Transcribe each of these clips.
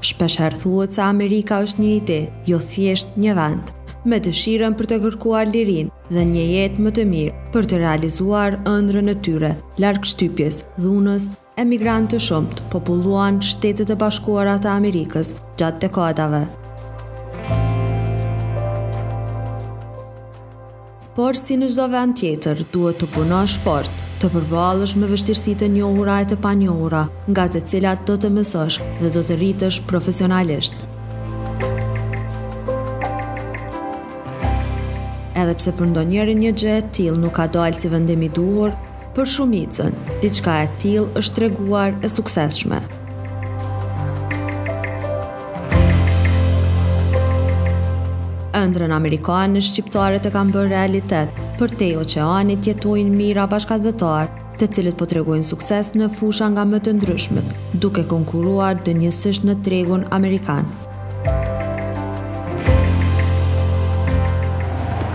Shpeshherë thuhet se Amerika është një ide, jo thjesht një vend, me dëshirën për të kërkuar lirinë dhe një jetë më të mirë për të realizuar ëndrën e tyre, larg shtypjes, dhunës, emigrantë të shumtë populluan Shtetet e Bashkuara të Amerikës gjatë dekadave. Por si në çdo vend tjetër, duhet të punosh fort, të përballësh me vështirësi të njohura e të panjohura, nga të cilat do të mësosh dhe do të rritësh profesionalisht. Edhe pse për ndonjërin një gjë e tillë nuk ka dalë si vendim i duhur, Për shumicën, diçka e tillë është treguar e suksesshme. Ëndrën amerikane shqiptarët e kanë bërë realitet. Përtej oqeanit jetojnë mijëra bashkatdhetarë, të cilët po tregojnë sukses në fusha nga më të ndryshmet, duke konkuruar denjësisht në tregun amerikan.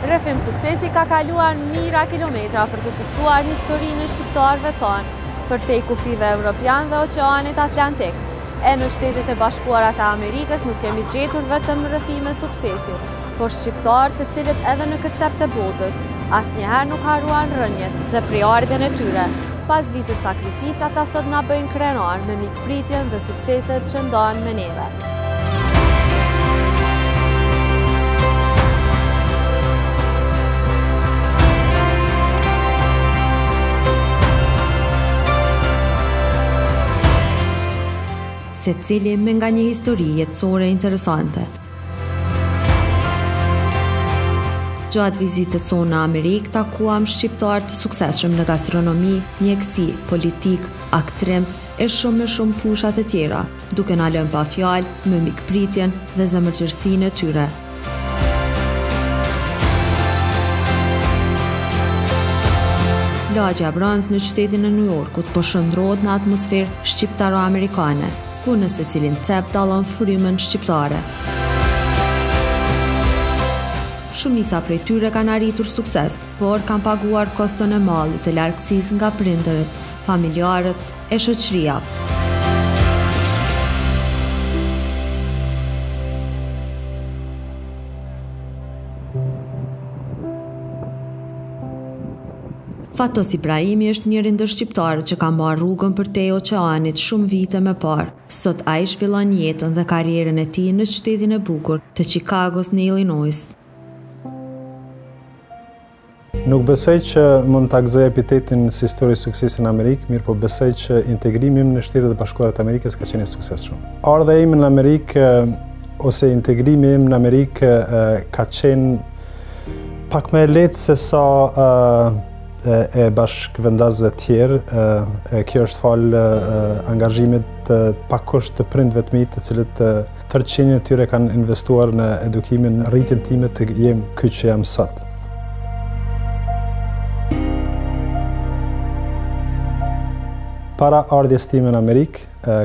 Rrëfim suksesi ka kaluar mijëra kilometra për të kuptuar historinë e shqiptarëve tanë përtej kufijve evropianë dhe oceanit Atlantik. E në Shtetet e Bashkuara të Amerikës nuk kemi gjetur vetëm rrëfime suksesi, por shqiptarë të cilët edhe në këtë cep të botës, asnjëherë nuk harruan rrënjët dhe prejardhjen e tyre. Pas vite sakrificë, ata sot na bëjnë krenarë me pritjen dhe sukseset që ndanë me neve. Secili me nga një histori jetësore interesante. Gjatë vizitës sonë në Amerikë, takuam shqiptarë të suksesshëm në gastronomi, mjekësi, politikë, aktrim, e shumë e shumë fusha të tjera, duke na lënë pa fjalë me mikpritjen dhe zemërgjerësinë e tyre. Lagjja Bronx në qytetin e New Yorkut po shndërrohet në atmosferë shqiptaro-amerikane, ku në secilin cep dallon frymën shqiptare. Shumica prej tyre kanë arritur sukses, por kanë paguar koston e mallit të largësisë nga prindërit, familjarët e shoqëria. Fatos Ibrahimi është njëri ndër shqiptarët që ka marrë rrugën përtej oqeanit shumë vite më parë. Sot ai zhvillon jetën dhe karrierën e tij në qytetin e bukur të Çikagos në Illinois. Nuk besoj që mund ta gëzoj epitetin si histori suksesi në Amerikë, mirëpo besoj që integrimi im në Shtetet e Bashkuara të Amerikës ka qenë i suksesshëm. Ardhja ime në Amerikë ose integrimi im në Amerikë ka qenë pak më e lehtë sesa e bashkëvendasve të tjerë. Kjo është falë angazhimit të pakusht të prindëve të mi, të cilët Tërë qenien e tyre kanë investuar në edukimin, rritjen time të jem ky që jam sot. Para ardhjes time në Amerikë,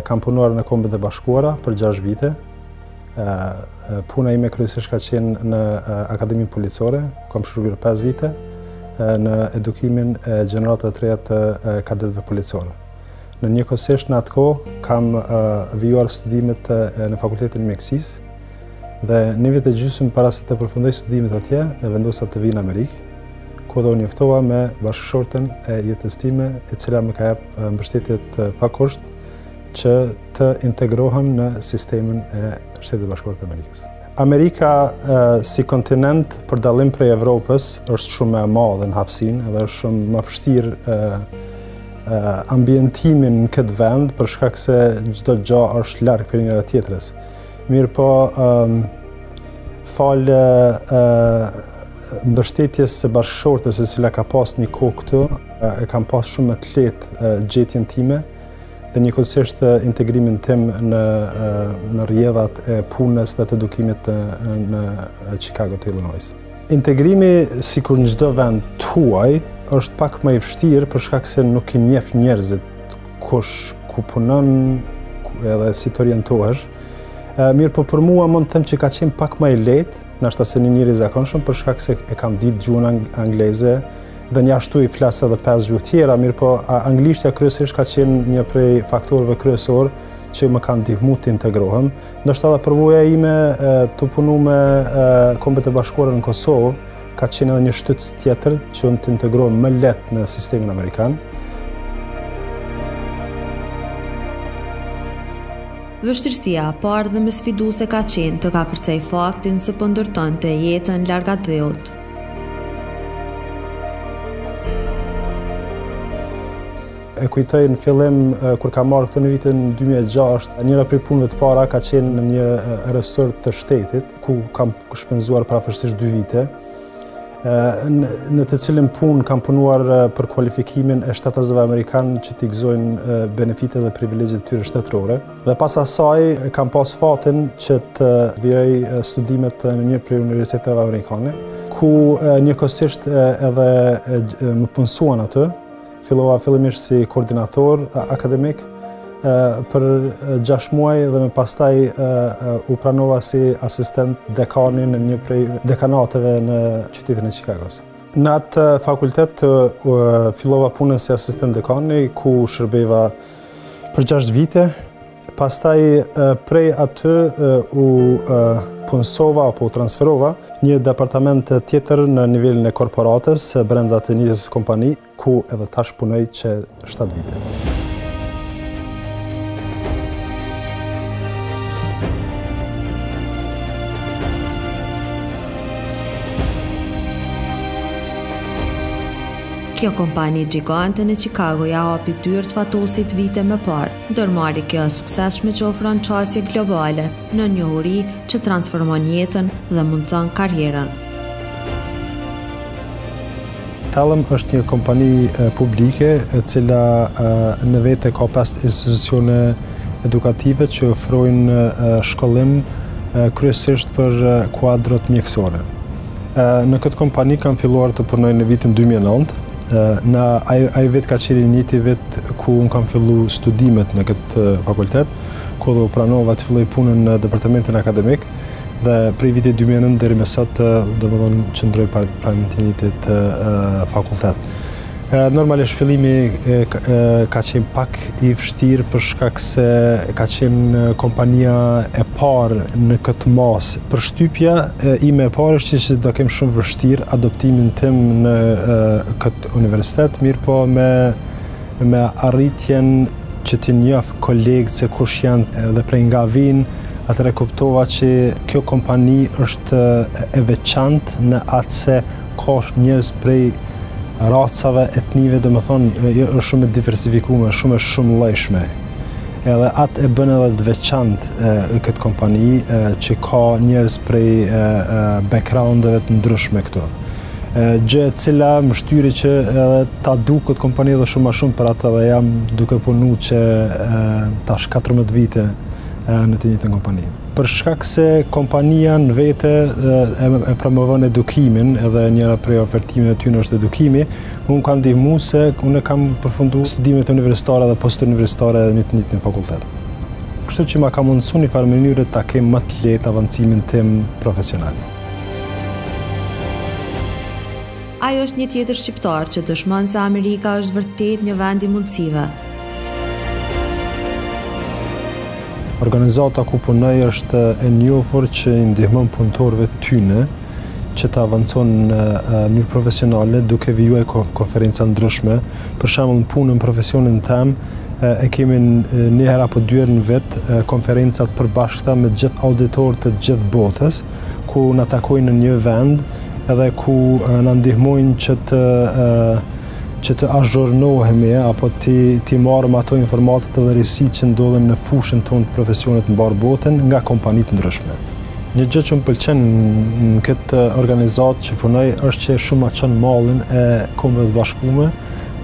kam punuar në Kombet e Bashkuara për 6 vite. Puna ime kryesisht ka qenë në Akademinë Policore, kam shërbyer 5 vite, në edukimin e gjeneratave të reja të kadetëve policorë. Në njëkohësisht në atë kohë kam vijuar studimet në Fakultetin e Mjekësisë dhe një vit e gjysmë para se të përfundoj studimet atje e vendosa të vij në Amerikë, ku dhe u njoftova me bashkëshorten e jetës time, e cila më ka jap mbështetje të pakusht që të integrohem në sistemin e Shteteve të Bashkuara të Amerikës. Amerika si kontinent për dallim prej Evropës është shumë më e madhe në hapësirë edhe është shumë më vështirë ambientimin në këtë vend, për shkak se çdo gjë është larg prej njëra-tjetrës. Mirëpo, falë mbështetjes së bashkëshortes e cila ka pas një kohë këtu, e kam pas shumë më të lehtë gjetjen time dhe njëkohësisht integrimin tim në rrjedhat e punës dhe të edukimit në Chicago të Illinois. Integrimi, sikur në çdo vend të huaj, është pak më i vështirë për shkak se nuk i njef njerëzit kush ku punon edhe si të orientohesh. Mirëpo për mua mund të them që ka qenë pak më i lehtë, ndoshta se një njeri i zakonshëm, për shkak se e kam ditë gjuhën angleze, dhe njashtu i flas edhe pesë gjuhë tjera, mirëpo anglishtja kryesisht ka qenë një prej faktorëve kryesorë që më kanë ndihmu të integrohem. Ndoshta edhe përvoja ime tu punu me Kombet e Bashkuara në Kosovë, ka qenë edhe një shtytës tjetër që unë të integrohem më lehtë në sistemin amerikan. Vështirësia e parë dhe më sfiduese ka qenë të kapërcej faktin se po ndërtoja jetën larg atdheut. E kujtoj në fillim kur kam ardhur këtu në vitin 2006, njëra prej punëve të para ka qenë në një resort të shtetit, ku kam shpenzuar prafërsisht dy vite, në të cilin punë kam punuar për kualifikimin e shtetasve amerikanë që t'i gëzojnë benefitet dhe privilegjet e tyre shtetërore. Dhe pas asaj kam pas fatin që të vijoj studimet në një prej universiteteve amerikane, ku njëkohësisht edhe më punësuan aty, Fillova fillimisht si koordinator akademik për 6 muaj dhe më pastaj u pranova si asistent dekani në një prej dekanateve në qytetin e Chicagos. Në atë fakultet fillova punën si asistent dekani ku shërbeva për 6 vite. Pastaj prej aty u punësova apo u transferova në një departament tjetër në nivelin e korporatës brenda të njëjtës kompani ku edhe tash punoj që shtatë vite. Kjo kompani gjigante në Chicago ia hapi dyert Fatosit vite më parë, ndërmarrje kjo e suksesshme që ofron qasje globale në njohuri që transformon jetën dhe mundëson karrierën. Adtalem është një kompani publike e cila në vete ka pesë institucione edukative që ofrojnë shkollim kryesisht për kuadrot mjekësore. Në këtë kompani kam filluar të punoj në vitin 2009. Ai vit ka qenë i njëjti vit ku unë kam fillu studimet në këtë fakultet, ku dhe u pranova të filloj punën në departamentin akademik. Dhe prej vitit 2009 deri më sot, domethënë, qëndroj pranë të njëjtit fakultet. Normalisht, fillimi ka qenë pak i vështirë për shkak se ka qenë kompania e parë në këtë masë. Përshtypja ime e parë është që do kem shumë vështirë adaptimin tim në këtë universitet, mirëpo me me arritjen që t'i njoh kolegët se kush janë dhe prej nga vijnë, atëherë kuptova që kjo kompani është e veçantë në atë se ka njerëz prej racave, etnive, domethënë, jo, është shumë e diversifikume, shumë e shumëllojshme. Edhe atë e bën edhe të veçantë e, këtë kompani, e, që ka njerëz prej e, e, backgroundeve të ndryshme këtu. gjë e cila më shtyri që edhe ta du këtë kompani edhe shumë ma shumë për atë edhe jam duke punu që tash 14 vite në të njëtën kompani. Për shkak se kompania në vete e promovon edukimin edhe njëra prej ofertimeve tyne është edukimi, më ka ndihmu se unë i kam përfundu studimet universitare dhe postuniversitare edhe në të njëjtin fakultet. Kështu që ma ka mundësu në një farë mënyre ta kem më të letë avancimin tim profesional. Ai është një tjetër shqiptar që dëshmon se Amerika është vërtet një vend i mundësive. Organizata ku punoj është e njohur që i ndihmon punëtorëve tyne që të avancojnë në mënyrë profesionale duke vijuar konferenca të ndryshme. Për shembull, në punën profesionin tem e kemi një herë apo dy herë në vit konferenca të përbashkëta me të gjithë auditorët të gjithë botës, ku na takojnë në një vend edhe ku na ndihmojnë që të që të azhurnohemi apo t'i marrim ato informatat dhe risitë që ndodhin në fushën tonë të profesionit në mbarë botën nga kompani të ndryshme. Një gjë që më pëlqen në këtë organizatë që punoj është që shumë ma çon mallin e Kombeve të Bashkume,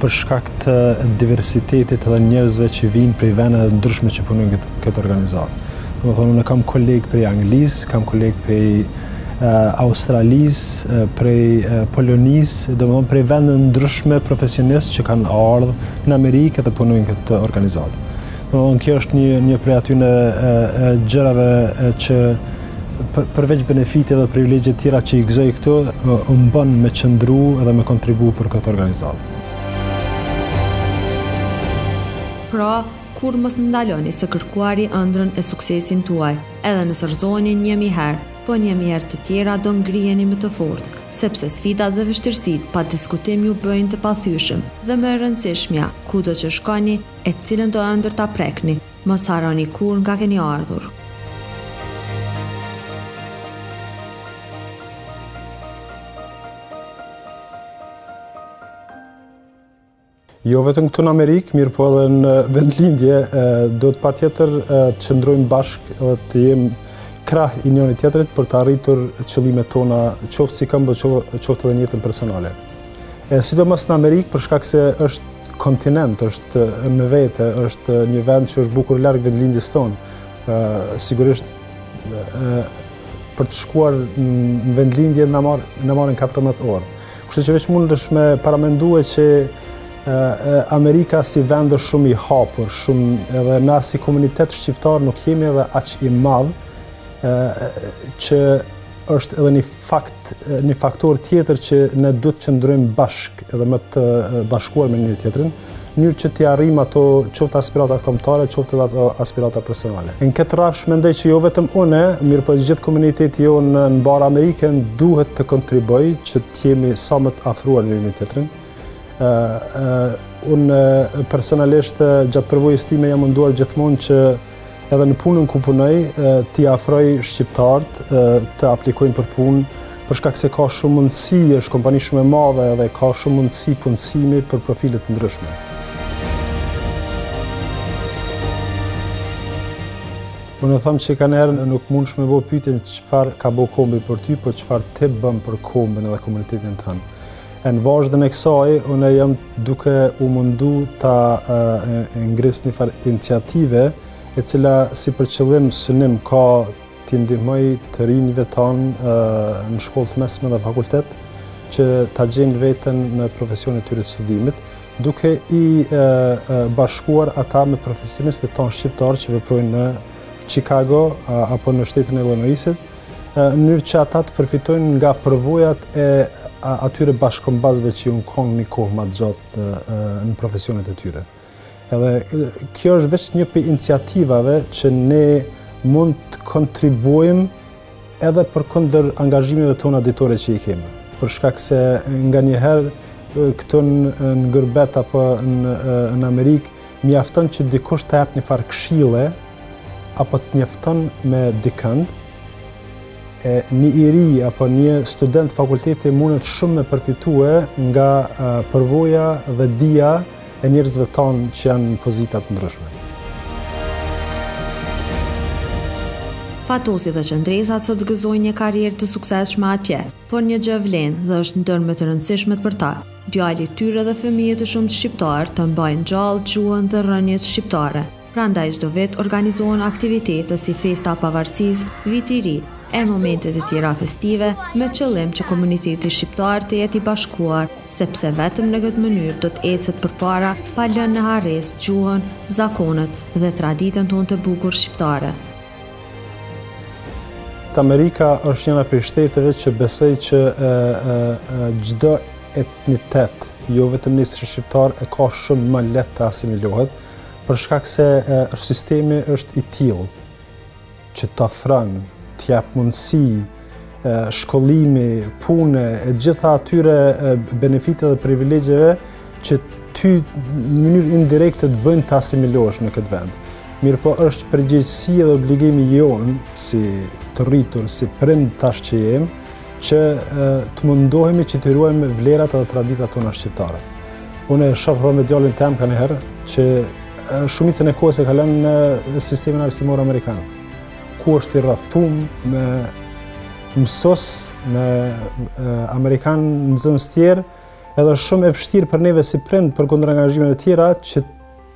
për shkak të diversitetit dhe njerëzve që vijnë prej vendeve të ndryshme që punojnë në këtë, këtë organizatë. Domethënë, unë kam kolegë prej Anglisë, kam kolegë prej uh, Australisë, uh, prej uh, Polonisë, domethënë prej vendeve të ndryshme profesionistë që kanë ardhur në Amerikë dhe punojnë në këtë organizatë. Domethënë, kjo është një një prej atyne uh, gjërave uh, që përveç benefiteve edhe privilegjeve tjera që i gëzoj këtu, më bën me qëndru edhe me kontribu për këtë organizatë. Pra, kurrë mos ndaloni së kërkuari ëndrrën e suksesin tuaj, edhe nëse rrëzoheni një mijë herë, po një mijë herë të tjera do ngriheni më të fortë, sepse sfidat dhe vështirësitë pa diskutim ju bëjnë të pathyeshëm dhe më e rëndësishmja, kudo që shkoni, e cilëndo ëndërr ta prekni, Mos harroni kurrë nga keni ardhur. Jo vetëm këtu në Amerikë, mirëpo edhe në vendlindje, duhet patjetër të qëndrojmë bashkë dhe të jemë krah i njëri-tjetrit për të arritur qëllimet tona qoftë si komb, qoftë edhe në jetën personale. E sidomos në Amerikë për shkak se është kontinent, është në vete, është një vend që është bukur larg vendlindjes tonë. ë sigurisht ë për të shkuar në vendlindje na marr na marrin 14 orë. Kështu që veç mundesh me paramendue që Amerika si vend është shumë i hapur, shumë edhe na si komunitet shqiptar nuk jemi edhe aq i madh ë që është edhe një fakt, një faktor tjetër që ne duhet të qëndrojmë bashkë edhe më të bashkuar me njëri-tjetrin, mënyrë që t'i arrijmë ato qoftë aspiratat kombëtare, qoftë edhe ato aspiratat personale. Në këtë rafsh mendoj që jo vetëm unë, mirëpo gjithë komuniteti jonë në mbarë Amerikën, duhet të kontribuojë që të jemi sa më të afruar një një tjetrin. Unë personalisht gjatë përvojës time jam munduar gjithmonë që Edhe në punën ku punoj, t'i afroj shqiptarët të aplikojnë për punë, për shkak se ka shumë mundësi, është kompani shumë e madhe edhe ka shumë mundësi punësimi për profile të ndryshme. Unë e thom që kanjëherë nuk mundesh me bo pytjen çfarë ka bo kombi për ty, por çfarë të bëjmë për kombin edhe komunitetin tonë. E në vazhdën e kësaj, unë jam duke u mundu ta ngris një farë iniciative, e cila si për qëllim synim ka t'i ndihmojë të rinjve tanë në shkollë të mesme dhe fakultet, që ta gjejnë veten në profesionin e tyre të studimit, duke i bashkuar ata me profesionistët tanë shqiptarë që veprojnë në Chicago apo në shtetin e Illinoisit, në mënyrë që ata të përfitojnë nga përvojat e atyre bashkëkombasve që janë kon një kohë ma të gjatë në profesionet e tyre. Edhe kjo është veç një prej iniciativave që ne mund të kontribuojmë edhe përkundër angazhimeve tona ditore që i kemi. Për shkak se nganjëherë këtu në gurbet apo në Amerikë, Mjafton që dikush ta jap një farë këshille apo të njofton me dikënd, e një i ri apo një student fakulteti mundet shumë me përfitue nga përvoja dhe dija e njerëzve tonë që janë në pozita të ndryshme. Fatosi dhe Qëndresa sot gëzojnë një karrierë të suksesshme atje. Por një gjë vlen dhe është ndër më të rëndësishmet për ta, djali i tyre dhe fëmijët e shumtë shqiptarë të mbajnë gjallë gjuhën dhe rrënjët shqiptare, prandaj çdo vit organizohen aktivitete si Festa e Pavarësisë, Viti i Ri, e momente të tjera festive, me qëllim që komuniteti shqiptar të jetë i bashkuar, sepse vetëm në këtë mënyrë do të ecet përpara pa lënë në harresë gjuhën, zakonet dhe traditën tonë të bukur shqiptare. Amerika është njëna prej shteteve që besoj që çdo etnitet, jo vetëm ne si shqiptarë, e ka shumë më lehtë të asimilohet, për shkak se sistemi është i tillë, që të ofron, të jap mundësi, shkollimi, pune, e gjitha atyre benefite dhe privilegjeve që ty në mënyrë indirekte të bëjnë të asimilohesh në këtë vend. Mirëpo është përgjegjësi dhe obligimi jonë si të rritur, si prindër tash që jemë, që të mundohemi që të ruajmë vlerat dhe traditat tona shqiptare. Unë e shoh dhe me djalin tem kanjëherë që shumicën e kohës e kalon në sistemin arsimor amerikan. ku është i rrethum me mësus, me amerikanë nxënës tjerë, edhe është shumë e vështirë për neve si prindër përkundër angazhimeve tjera, që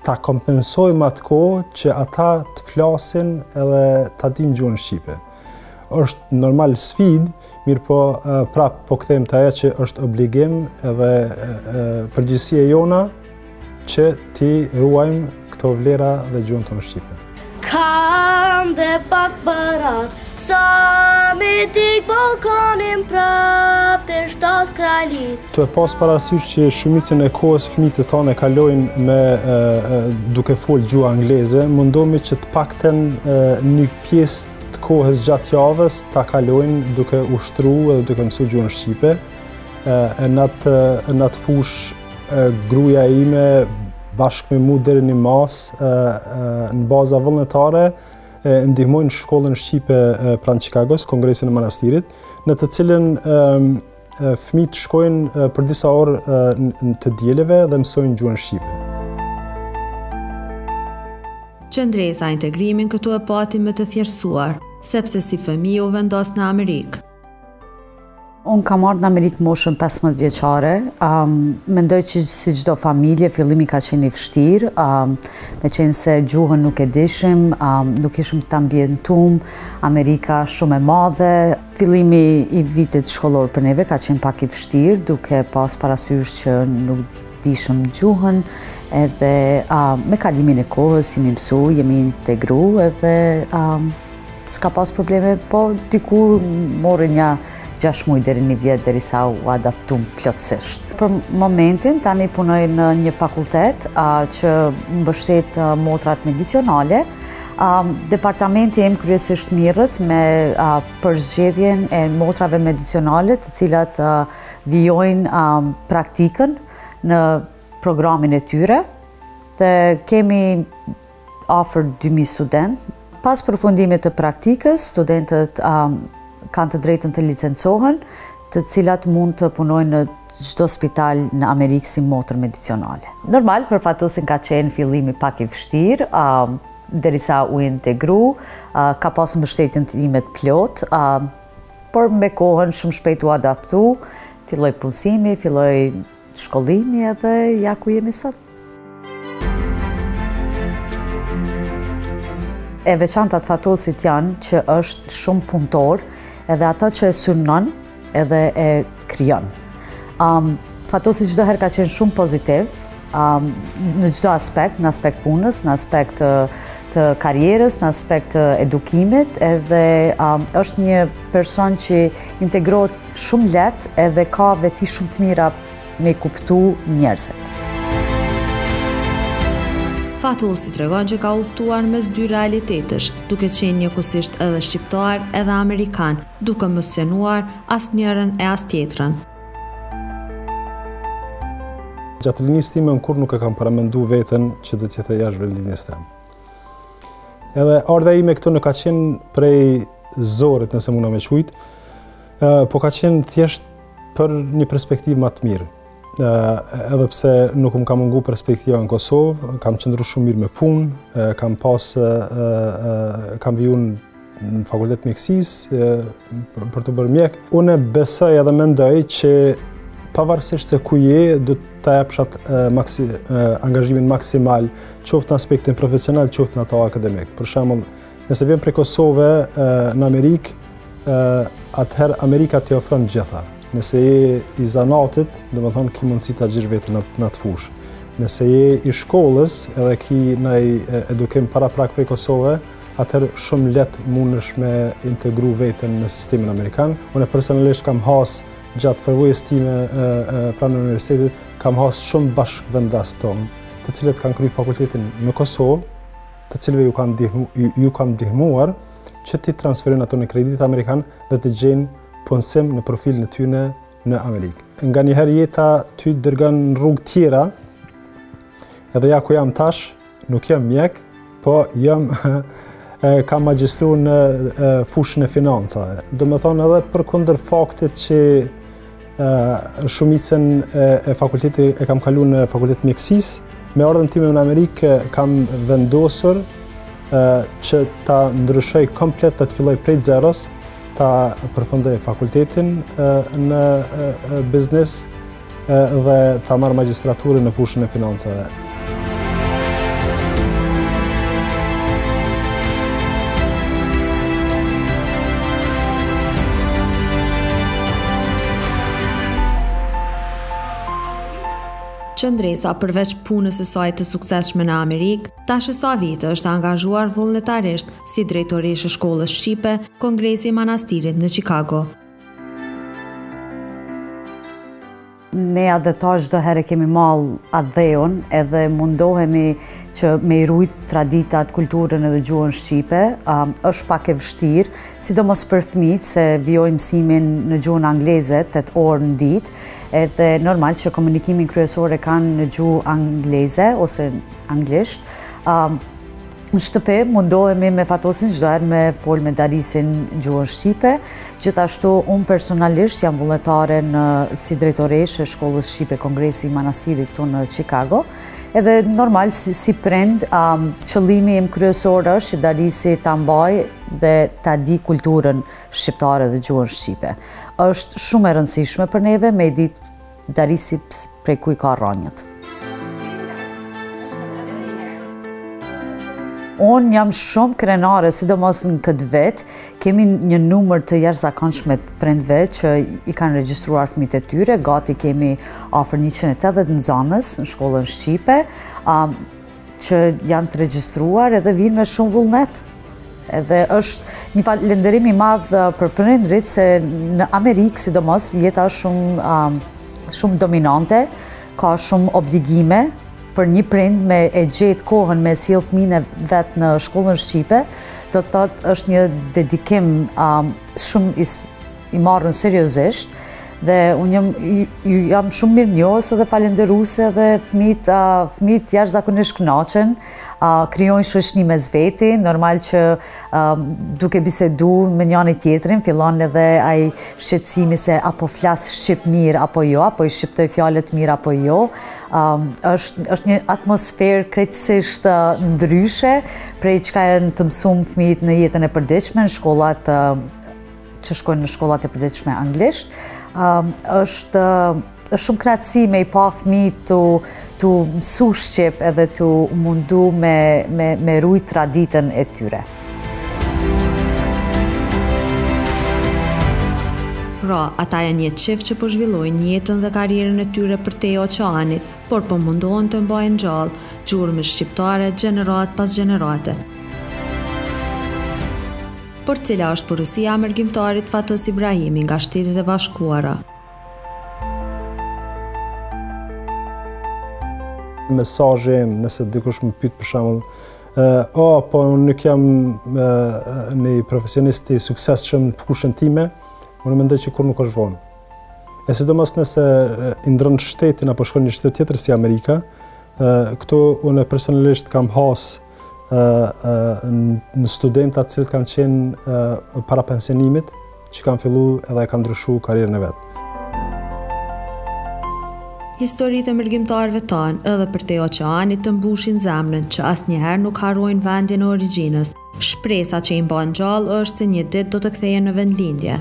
ta kompensojmë atë kohë që ata të flasin edhe ta dinë gjuhën shqipe. Është normal sfidë, Mirëpo, prapë po kthehem te ajo që është obligim edhe përgjegjësi e jona që t'i ruajmë këto vlera dhe gjuhën tonë shqipe. Kam dhe pak para, sa me dik balkanim prapë të shtatë kralit. Tu e pas parasysh që shumicën e kohës fëmijët tanë e kalojnë me duke fol gjuhën angleze, mundohemi që të paktën një pjesë të kohës gjatë javës ta kalojnë duke ushtru dhe duke mësu gjuhën shqipe. E në atë fushë gruja ime bashkë me mu deri në një masë në baza vullnetare ndihmojmë shkollën shqipe pranë Çikagos, Kongresin e Manastirit, në të cilën Fëmijët shkojnë për disa orë të dielave dhe mësojnë gjuhën shqipe. Qëndresa integrimin këtu e pati më të thjeshtuar, sepse si fëmijë u vendos në Amerikë. Unë kam ardhë në Amerikë moshën 15 vjeçare, um, mendoj që si çdo familje, fillimi ka qenë i vështirë, um, meqenëse gjuhën nuk e dishim, um, nuk ishim të ambientum, Amerika shumë e madhe, Fillimi i vitit shkollor për neve ka qenë pak i vështirë, duke pas parasysh që nuk dishim gjuhën, edhe a, me kalimin e kohës jemi mësu, jemi integru edhe a, s'ka pas probleme, po diku mori nja 6 muaj deri një vjet derisa u adaptum plotësisht. Për momentin tani punoj në një fakultet a, që mbështet motrat medicionale, Departamenti im kryesisht mirret me përzgjedhjen e motrave medicionale të cilat vijojnë praktikën në programin e tyre dhe kemi afër 2.000 studentë. Pas përfundimit të praktikës, studentët kanë të drejtën të licencohen të cilat mund të punojnë në çdo spital në Amerikë si motër medicionale. Normal, për Fatosin ka qenë fillimi pak i vështirë, derisa u integru, ka pas mbështetjen time të plotë, por me kohën shumë shpejt u adaptu, filloi punësimi, filloi shkollimi edhe ja ku jemi sot. E veçanta e Fatosit janë që është shumë punëtor edhe atë që e synon edhe e kryen. Um, Fatosi çdo herë ka qenë shumë pozitiv um, në çdo aspekt, në aspekt të punës, në aspekt të, të karrierës, në aspekt të edukimit edhe um, është një person që integrohet shumë leht edhe ka veti shumë të mira Me i kuptu njerëzit. Fatosi tregon që ka udhëtuar mes dy realitetesh, duke qenë njëkohësisht edhe shqiptar edhe amerikan, duke mos cenuar as njërën e as tjetrën. Gjatë rinisë time unë kurrë nuk e kam paramendu veten që do të jetoj jashtë vendlindjes time. Edhe ardhja ime këtu nuk ka qenë prej zorit, nëse muna me quajt, po ka qenë thjesht Për një perspektivë më të mirë, edhe pse nuk më ka mungu perspektiva në Kosovë, kam qëndru shumë mirë me punë, kam pas, kam viju në fakultet të mjekësisë për t'u bërë mjek. Unë besoj edhe mendoj që pavarësisht se ku je, do ta japësh atë maksi, angazhimin maksimal, qoftë në aspektin profesional, qoftë në atë akademik. Për shembull, Nëse vjen prej Kosove në Amerikë, atëherë Amerika t'i ofron gjitha. Nëse je i zanatit, domethonë ki mundësi ta gjesh veten në atë fushë. Nëse je i shkollës edhe ki naj edukim paraprak prej Kosove, atëherë shumë leht mundësh me integru veten në sistemin amerikan. Unë personalisht kam has gjatë përvojës time pranë universitetit, kam has shumë bashkëvendas tonë, të cilët kanë kry fakultetin në Kosovë, të cilëve ju kam ndihmu, ju, ju kam ndihmuar që t'i transferojnë ato në kredite amerikane dhe të gjejnë punësim në profilin e tyre në Amerikë. Nganjëherë jeta ty të dërgon në rrugë tjera. Edhe ja ku jam tash, nuk jam mjek, po jam kam magjistru në fushën e financave. Domethonë edhe përkundër faktit që Shumicën e fakultetit e kam kalu në fakultet të mjekësisë, me ardhjen time në Amerikë kam vendosur që ta ndryshoj komplet dhe të filloj prej zeros, ta përfundoj fakultetin në biznes dhe ta marr magjistraturën në fushën e financave. Qëndresa përveç punës së saj të suksesshme në Amerikë, tash sa vite është angazhuar vullnetarisht si drejtoreshë e shkollës shqipe, Kongresi i Manastirit në Chicago. Ne atdhetarët çdo herë e kemi mall atdheun edhe mundohemi që me i rujt traditat, kulturën edhe gjuhën shqipe, është pak e vështirë, sidomos për fëmijët se vijojnë mësimin në gjuhën angleze 8 orë në ditë, edhe normal që komunikimin kryesor e kanë në gjuhë angleze ose anglisht. Në shtëpi mundohemi me Fatosin çdo herë me fol me Darisin gjuhën shqipe. Gjithashtu unë personalisht jam vullnetare në si drejtoreshë e shkollës shqipe Kongresi i Manastirit këtu në Chicago. Edhe normal si, si prind, um, qëllimi im kryesor është që Darisi ta mbajë dhe ta dijë kulturën shqiptare dhe gjuhën shqipe. Është shumë e rëndësishme për neve me dit Darisi prej ku i ka rrënjët. Unë jam shumë krenare, sidomos në këtë vit, kemi një numër të jashtëzakonshëm të prindve që i kanë regjistruar fëmijët e tyre, gati kemi afër 180 nxënës, në shkollën shqipe, që janë të regjistruar edhe vijnë me shumë vullnet. Edhe është një falënderim i madh uh, për prindrit se në Amerikë, sidomos, jeta është shumë um, shumë dominante, ka shumë obligime për një prind me e gjetë kohën me sjellë fëmijën e vet në shkollën shqipe, do të thotë është një dedikim um, shumë e marrin seriozisht dhe unë jam, ju jam shumë mirënjohëse dhe falënderuese dhe fmijt, fmijt jashtëzakonisht knaqen, krijojnë shoqni mes veti, normal që duke bisedu me njëni-tjetrin, fillon edhe ai shqetsimi se a po flas shqip mirë apo jo, a po i shqiptoj fjalët mirë apo jo, është, është një atmosferë krejtësisht ndryshe prej çka janë të mësum fmijt në jetën e përditshme në shkollat që shkojnë në shkollat e përditshme anglisht. Është shumë knaqësi me i pa fmijtë tu mësu shqip edhe tu u mundu me, me, me rujt traditën e tyre. Pra, ata janë një çift që po zhvillojnë jetën dhe karrierën e tyre përtej oqeanit, por po mundohen të mbajnë gjallë gjurmën shqiptare gjeneratë pas gjenerate. Por cila është porosia e mërgimtarit Fatos Ibrahimi nga Shtetet e Bashkuara? Mesazhi im, nëse dikush më pyet për shembull, ë, oh, po unë nuk jam një profesionist i suksesshëm në fushën time, unë mendoj që kurrë nuk është vonë. E sidomos nëse e ndrron shtetin apo shkon në një shtet tjetër si Amerika, ë, këtu unë personalisht kam hasë në studenta të cilët kanë qenë para pensionimit, që kanë fillu edhe e kanë ndryshu karrierën e vet. Historitë e mërgimtarve tanë edhe përtej oqeanit të mbushin zemrën që asnjëherë nuk harrojnë vendin e origjinës. Shpresa që i mban gjallë është se një ditë do të kthehen në vendlindje.